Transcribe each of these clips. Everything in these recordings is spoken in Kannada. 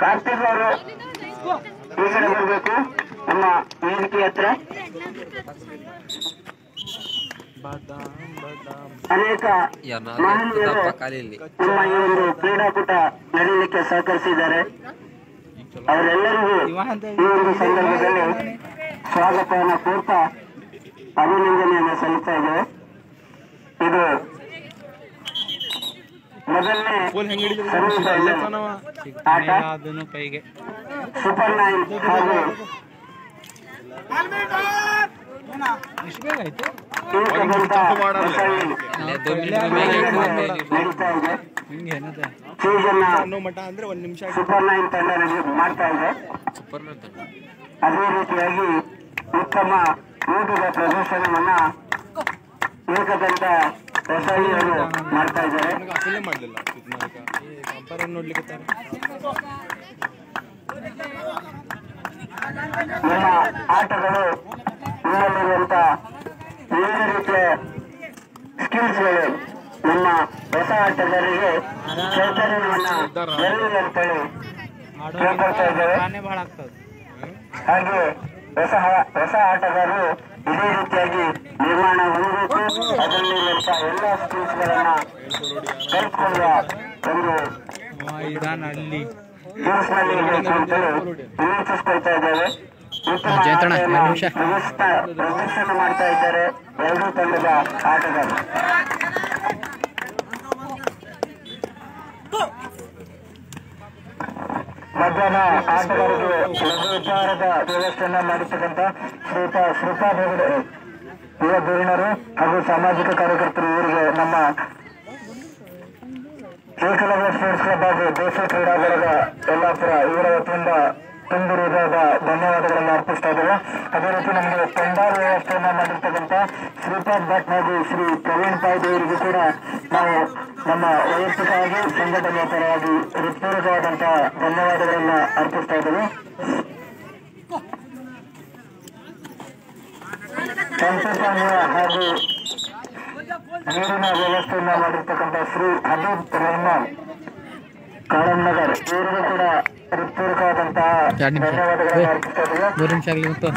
ಕಾರ್ತಿಕ್ ಅವರು ಈ ಕಡೆ ಬರಬೇಕು ನಮ್ಮ ವೇದಿಕೆ ಹತ್ರ. ಅನೇಕ ಮಹನೀಯರು ನಮ್ಮ ಈ ಒಂದು ಕ್ರೀಡಾಕೂಟ ನಡೀಲಿಕ್ಕೆ ಸಹಕರಿಸಿದ್ದಾರೆ. ಅವರೆಲ್ಲರಿಗೂ ಈ ಒಂದು ಸಂದರ್ಭದಲ್ಲಿ ಸ್ವಾಗತವನ್ನು ಕೋರ್ತಾ ಅಭಿನಂದನೆಯನ್ನು ಸಲ್ಲಿಸ್ತಾ ಇದ್ದೇವೆ. ಇದು ಮೊದಲನೇ ಆಟ ಸೂಪರ್ ನೈನ್ ಹಾಗೂ ಮಠ ಅಂದ್ರೆ ಒಂದು ನಿಮಿಷ ಸೂಪರ್ ನೈನ್ ತಂಡ ರೆಡಿ ಮಾಡ್ತಾ ಇದೆ ಅದೇ ರೀತಿಯಾಗಿ ಉತ್ತಮ ಊಟದ ಪ್ರದರ್ಶನವನ್ನ ಏಕದಂತ ಹೊಸಳ್ಳಿಯವರು ಮಾಡ್ತಾ ಇದ್ದಾರೆ ನಮ್ಮ ಆಟಗಳು ನಿಮ್ಮಲ್ಲಿರುವಂತ ವಿವಿಧ ರೀತಿಯ ಸ್ಕಿಲ್ಸ್ಗಳು ನಮ್ಮ ಹೊಸ ಆಟಗಾರರಿಗೆ ಚೈತನ್ಯವನ್ನು ಬರಲಿ ಅಂತೇಳಿ ಕೇಳ್ಕೊಳ್ತಾ ಇದ್ದೇವೆ. ಹಾಗೆ ಹೊಸ ಹೊಸ ಆಟಗಾರರು ಇದೇ ರೀತಿಯಾಗಿ ನಿರ್ಮಾಣ ಹೊಂದಬೇಕು. ಅದರಲ್ಲಿರುವಂತ ಎಲ್ಲ ಸ್ಕಿಲ್ಸ್ ಗಳನ್ನ ಕಲಿತ್ಕೊಳ್ಳುವ ಒಂದು ಇದಾನ ಅಲ್ಲಿ. ಕೋರ್ಸ್ನಲ್ಲಿ ಇರಬೇಕು ಅಂತೇಳಿ ವಿನಂತಿಸ್ಕೊಳ್ತಾ ಇದ್ದೇವೆ. ಆಟವನ್ನ ನಿಮಿಷ. ಮಾಡ್ತಾ ಇದ್ದಾರೆ ಎರಡೂ ತಂಡದ ಆಟಗಾರರು ಮಧ್ಯಾಹ್ನ ಆಟಗಾರರಿಗೆ ವಿಚಾರದ ವ್ಯವಸ್ಥೆಯನ್ನ ಮಾಡಿರ್ತಕ್ಕಂಥ ಶ್ರೀತ ಶ್ರೀತಾ ಹೆಗಡೆ ಯುವ ಧುರೀಣರು ಹಾಗೂ ಸಾಮಾಜಿಕ ಕಾರ್ಯಕರ್ತರು ಇವರಿಗೆ ನಮ್ಮ ಏಕಲವ್ಯ ಸ್ಪೋರ್ಟ್ಸ್ ಕ್ಲಬ್ ಹಾಗೂ ದೇಶ ಕ್ರೀಡಾಂಗಣದ ಯಲ್ಲಾಪುರ ಇವರ ವತಿಯಿಂದ ತುಂಬು ಹೃದಯದ ಧನ್ಯವಾದಗಳನ್ನು ಅರ್ಪಿಸ್ತಾ ಇದ್ದೇವೆ. ಅದೇ ರೀತಿ ನಮಗೆ ಪೆಂಡಾಲ್ ವ್ಯವಸ್ಥೆಯನ್ನು ಮಾಡಿರ್ತಕ್ಕಂಥ ಶ್ರೀಪಾದ್ ಭಟ್ ಹಾಗೂ ಶ್ರೀ ಪ್ರವೀಣ್ ಪಾಯ್ ದೇವರಿಗೂ ಕೂಡ ನಾವು ನಮ್ಮ ವೈಯಕ್ತಿಕವಾಗಿ ಸಂಘಟನೆಯ ಪರವಾಗಿ ಹೃತ್ಪೂರ್ವಕವಾದಂತಹ ಧನ್ಯವಾದಗಳನ್ನ ಅರ್ಪಿಸ್ತಾ ಇದ್ದೇವೆ. ಪಾನೀಯ ಹಾಗೂ ನೀರಿನ ವ್ಯವಸ್ಥೆಯನ್ನ ಮಾಡಿರ್ತಕ್ಕಂಥ ಶ್ರೀ ಹಬೀಬ್ ರೆಹಮಾನ್. ಕಾಳಂನಗರ್ ಇವರಿಗೂ ಕೂಡ ಹೃತ್ಪೂರ್ವಕವಾದಂತಹ ಮೂರು ನಿಮಿಷ ಆಗಲಿ ಮತ್ತು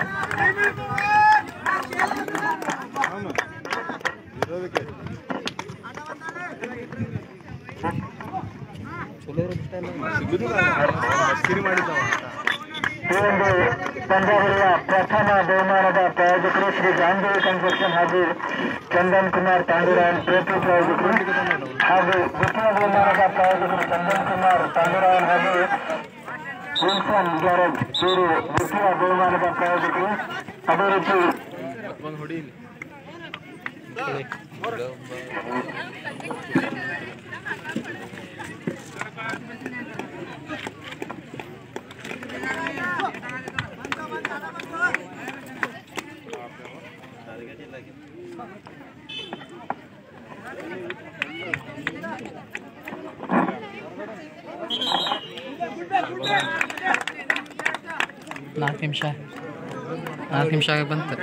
ಈ ಒಂದು ಪಂದ್ಯಾವಳಿಯ ಪ್ರಥಮ ಬಹುಮಾನದ ಪ್ರಾಯೋಜಕರು ಶ್ರೀ ಗಾಂಧಿ ಕನ್ಸ್ಟ್ರಕ್ಷನ್ ಹಾಗೂ ಚಂದನ್ ಕುಮಾರ್ ತಾಂಡೂರಾಯನ್ ಟ್ರೋಫಿ ಪ್ರಾಯೋಜಕರು ಹಾಗೂ ದ್ವಿತೀಯ ಬಹುಮಾನದ ಪ್ರಾಯೋಜಕರು ಚಂದನ್ ಕುಮಾರ್ ತಾಂಡೂರಾಯನ್ ಹಾಗೂ ವಿಲ್ಸನ್ ಗ್ಯಾರೇಜ್ ಇವರು ದ್ವಿತೀಯ ಬಹುಮಾನದ ಪ್ರಾಯೋಜಕರು ಅದೇ ರೀತಿ ಒಂದು ಹೊಡಿ 12 شهر 12 شهر يا بنت